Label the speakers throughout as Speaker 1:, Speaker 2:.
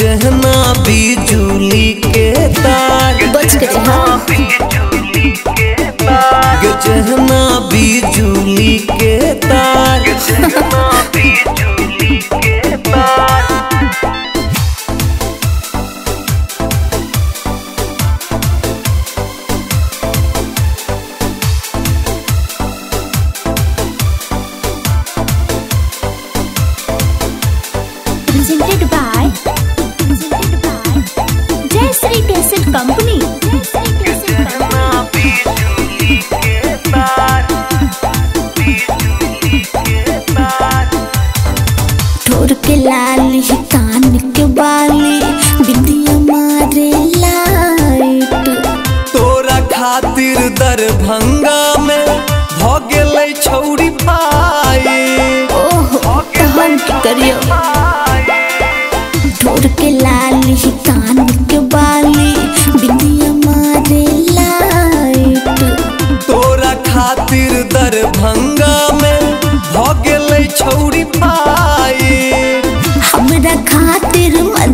Speaker 1: गजहना बिजुली के तार
Speaker 2: हाँ।
Speaker 1: गजहना दरभंगा में भ छौरी पाई
Speaker 2: ओहो तहन की करियो। ठोर के लाली कान के बाली बिंदिया मारे लाइट।
Speaker 1: तोरा खातिर दरभंगा में भ छौरी पाई
Speaker 2: हमरा खातिर मधुबनी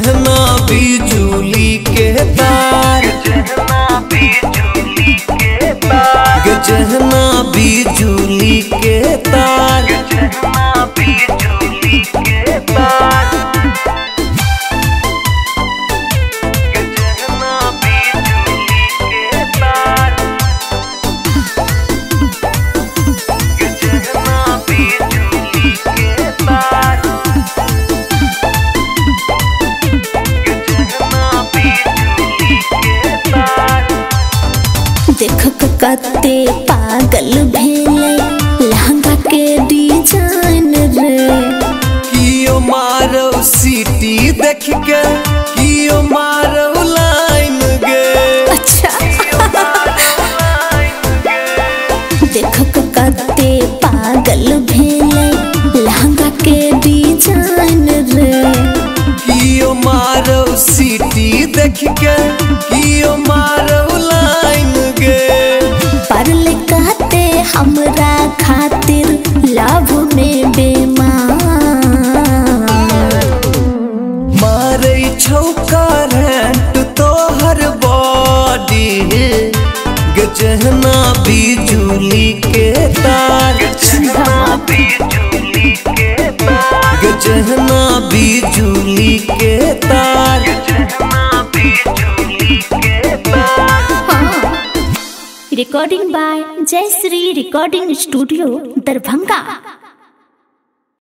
Speaker 1: गजहना बिजुली
Speaker 2: कते पागल भेले लहंगा के डिज़ाइन रे
Speaker 1: कियो मारो सिटी देख के गजहना बिजुली के तार। चहना बिजुली के तार।
Speaker 2: रिकॉर्डिंग बाय जय श्री रिकॉर्डिंग स्टूडियो दरभंगा।